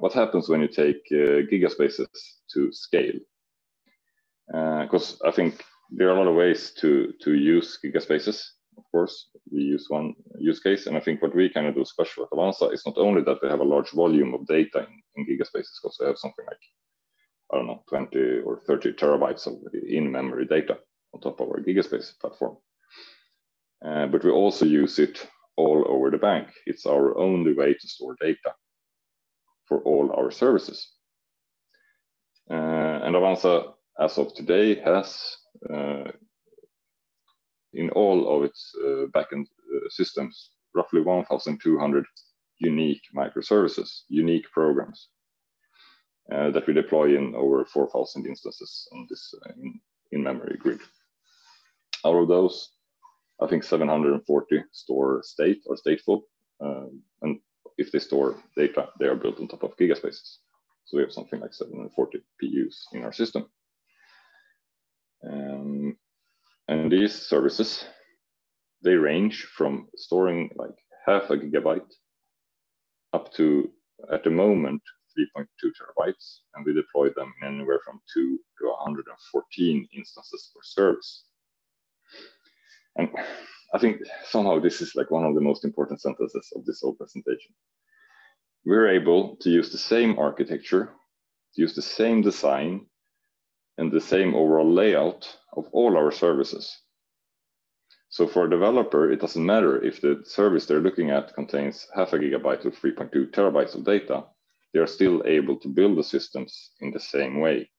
what happens when you take uh, gigaspaces to scale? Because uh, I think there are a lot of ways to to use gigaspaces. Of course, we use one use case, and I think what we kind of do special at Avanza is not only that we have a large volume of data in, in gigaspaces, because we have something like I don't know, 20 or 30 terabytes of in-memory data on top of our Gigaspace platform. Uh, but we also use it all over the bank. It's our only way to store data for all our services. Uh, and Avanza, as of today, has uh, in all of its uh, backend systems roughly 1,200 unique microservices, unique programs that we deploy in over 4,000 instances on this uh, in, in memory grid. Out of those, I think 740 store state or stateful. And if they store data, they are built on top of gigaspaces. So we have something like 740 PUs in our system. Um, and these services, they range from storing like half a gigabyte up to, at the moment, 3.2 terabytes, and we deploy them anywhere from 2 to 114 instances per service. And I think somehow this is like one of the most important sentences of this whole presentation. We're able to use the same architecture, to use the same design, and the same overall layout of all our services. So for a developer, it doesn't matter if the service they're looking at contains half a gigabyte or 3.2 terabytes of data, they are still able to build the systems in the same way.